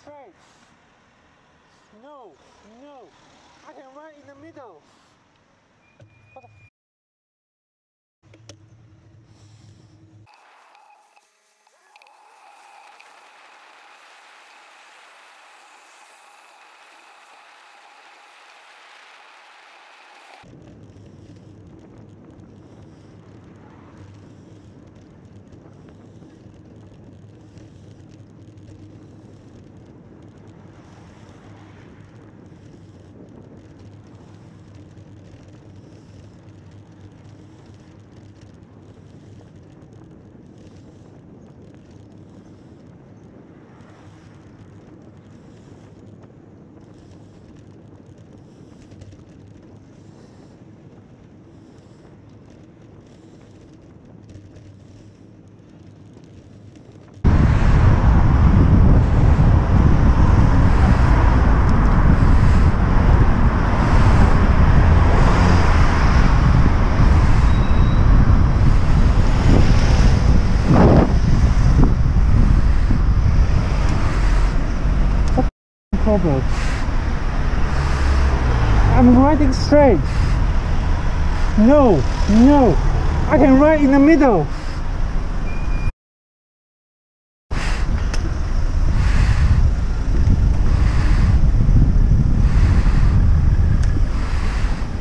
straight. No, no. I can run in the middle. What the problem? I'm riding straight. No, no. I can ride in the middle.